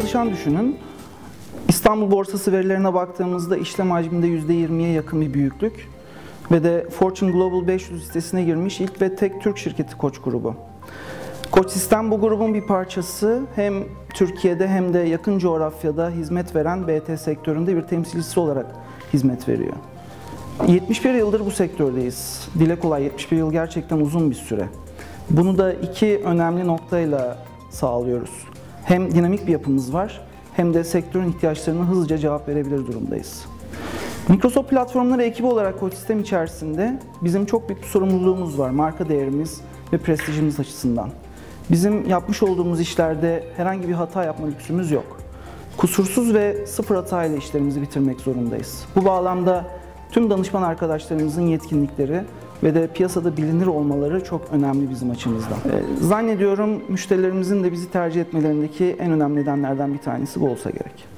çalışan düşünün. İstanbul borsası verilerine baktığımızda işlem hacminde %20'ye yakın bir büyüklük ve de Fortune Global 500 listesine girmiş ilk ve tek Türk şirketi Koç grubu. Koç Sistem bu grubun bir parçası. Hem Türkiye'de hem de yakın coğrafyada hizmet veren BT sektöründe bir temsilcisi olarak hizmet veriyor. 71 yıldır bu sektördeyiz. Dile kolay 71 yıl gerçekten uzun bir süre. Bunu da iki önemli noktayla sağlıyoruz. Hem dinamik bir yapımız var hem de sektörün ihtiyaçlarına hızlıca cevap verebilir durumdayız. Microsoft platformları ekibi olarak Koç Sistem içerisinde bizim çok büyük bir sorumluluğumuz var. Marka değerimiz ve prestijimiz açısından. Bizim yapmış olduğumuz işlerde herhangi bir hata yapma lüksümüz yok. Kusursuz ve sıfır hata ile işlerimizi bitirmek zorundayız. Bu bağlamda tüm danışman arkadaşlarımızın yetkinlikleri ve de piyasada bilinir olmaları çok önemli bizim açımızdan. Ee, Zannediyorum müşterilerimizin de bizi tercih etmelerindeki en önemli nedenlerden bir tanesi bu olsa gerek.